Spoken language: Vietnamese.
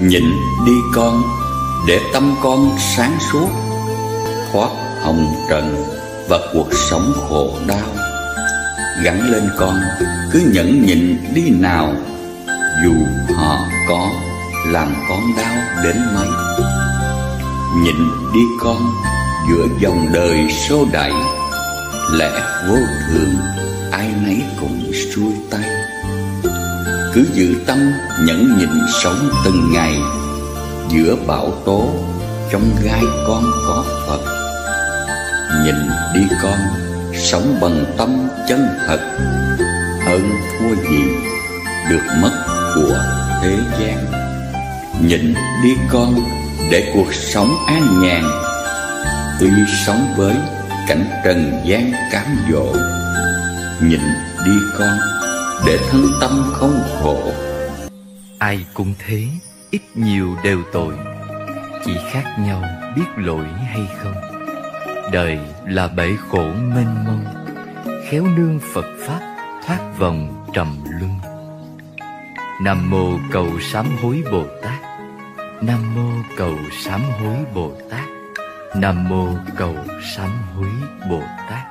Nhịn đi con, Để tâm con sáng suốt. Thoát hồng trần Và cuộc sống khổ đau. Gắn lên con, Cứ nhẫn nhịn đi nào. Dù họ có Làm con đau đến mấy. Nhịn đi con Giữa dòng đời xô đẩy. Lẽ vô thường, Ai nấy cũng xuôi tay cứ giữ tâm nhẫn nhịn sống từng ngày. Giữa bão tố, trong gai con có phật. Nhìn đi con, sống bằng tâm chân thật. Hơn thua gì được mất của thế gian. Nhìn đi con để cuộc sống an nhàn. Tuy sống với cảnh trần gian cám dỗ, nhìn đi con để thân tâm không khổ. Ai cũng thế, ít nhiều đều tội. Chỉ khác nhau biết lỗi hay không. Đời là bể khổ mênh mông, khéo nương phật pháp thoát vòng trầm luân. Nam mô cầu sám hối bồ tát. Nam mô cầu sám hối bồ tát. Nam mô cầu sám hối bồ tát.